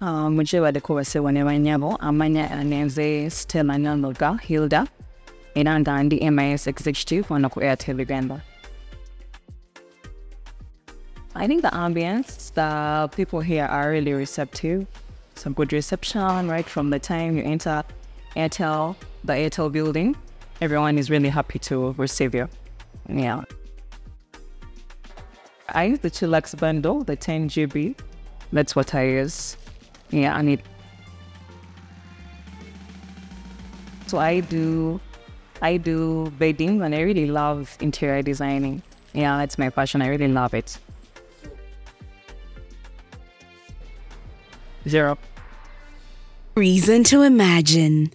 muje badekubase bone nyabo amanya anenze Stella Nanoga Hilda era nga MIS executive wano ku Airtel Uganda. I think the ambience, the people here are really receptive. Some good reception right from the time you enter Airtel, the Airtel building. Everyone is really happy to receive you. Yeah. I use the Chillax bundle, the 10 GB. That's what I use. Yeah, I need. So I do, I do bedding, and I really love interior designing. Yeah, that's my passion. I really love it. Zero. Reason to imagine.